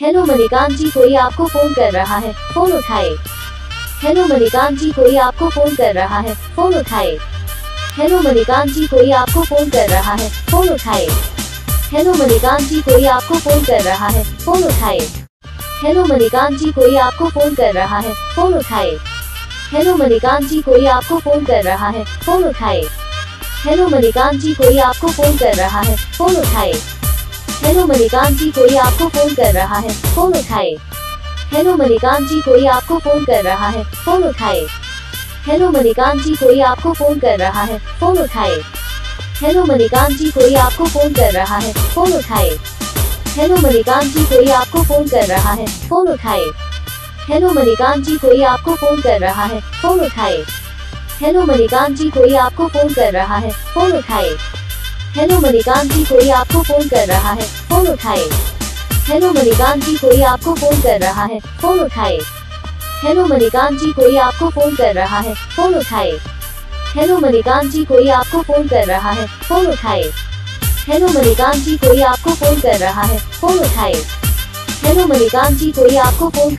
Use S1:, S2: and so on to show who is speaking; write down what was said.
S1: Hello Manikant जी, कोई आपको phone कर रहा है? फ़ोन उठाए। हेलो मणिकांत जी, कोई आपको फ़ोन कर रहा है? फ़ोन उठाए। हेलो मणिकांत जी, कोई आपको फ़ोन कर रहा है? फ़ोन उठाए। हेलो मणिकांत जी, कोई आपको फ़ोन कर रहा है? फ़ोन उठाए। हेलो मणिकांत जी, कोई आपको फ़ोन कर रहा है? फ़ोन उठाए। हेलो मणिकांत जी, कोई आपको फ़ोन कर रहा है? फ़ोन उठाए। हेलो मणिकांत जी, कोई आपको फ़ोन कर रहा है? फ़ोन उठाए। हेलो मणिकांत जी, कोई आपको फ़ोन कर रहा है? फ़ोन उठाए। हेलो मणिकांत जी, कोई आपको फ़ोन कर रहा है? फ़ोन उठाए। हेलो मणिकांत जी, कोई आपको फ़ोन कर रहा है? फ़ोन उठाए। हेलो मणिकांत जी, कोई आपको फ़ोन कर रहा है? फ़ोन उठाए। हेलो मणिकांत जी, कोई आपको फ़ोन कर रहा है? फ़ोन उठाए। हेलो मणिकांत जी, कोई आपको फ़ोन कर रहा है? फ़ोन उठाए। हेलो मणिकांत जी, कोई आपको फ़ोन कर रहा है? फ़ोन उठाए। हेलो मणिकांत जी कोई आपको फ़ोन कर रहा है, फ़ोन उठाए। हेलो मणिकांत जी कोई आपको फ़ोन कर रहा है, फ़ोन उठाए। हेलो मणिकांत जी कोई आपको फ़ोन कर रहा है, फ़ोन उठाए। हेलो मणिकांत जी कोई आपको फ़ोन कर रहा है, फ़ोन उठाए। हेलो मणिकांत जी कोई आपको फ़ोन कर रहा है, फ़ोन उठाए। हेलो मणिकांत जी कोई आपको फ़ोन